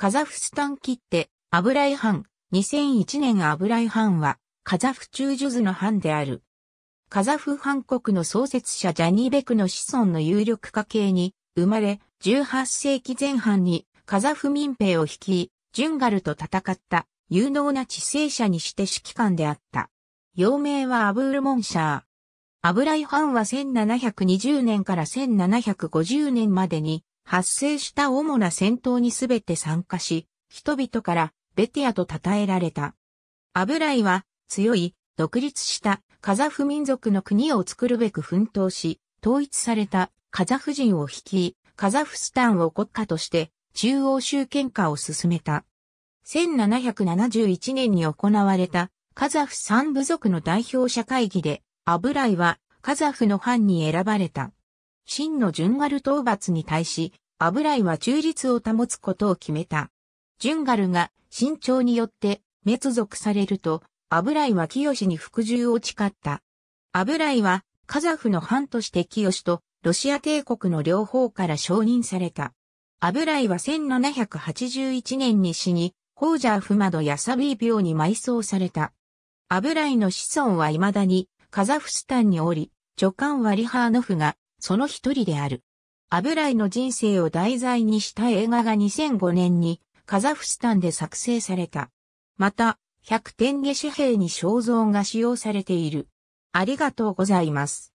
カザフスタン切手、アブライハン。2001年アブライハンは、カザフ中ジュズの藩である。カザフ藩国の創設者ジャニーベクの子孫の有力家系に生まれ、18世紀前半にカザフ民兵を率い、ジュンガルと戦った有能な知性者にして指揮官であった。幼名はアブールモンシャー。アブライハンは1720年から1750年までに発生した主な戦闘にすべて参加し、人々からベティアと称えられた。アブライは強い独立したカザフ民族の国を作るべく奮闘し、統一されたカザフ人を率い、カザフスタンを国家として中央集権化を進めた。1771年に行われたカザフ三部族の代表者会議で、アブライはカザフの藩に選ばれた。真のジュンガル討伐に対し、アブライは中立を保つことを決めた。ジュンガルが慎重によって滅族されると、アブライは清に服従を誓った。アブライはカザフの藩として清とロシア帝国の両方から承認された。アブライは1781年に死に、コージャーフマドやサビー病に埋葬された。アブライの子孫は未だにカザフスタンにおり、チョカン・ワリハーノフがその一人である。油絵の人生を題材にした映画が2005年にカザフスタンで作成された。また、百点下紙幣に肖像が使用されている。ありがとうございます。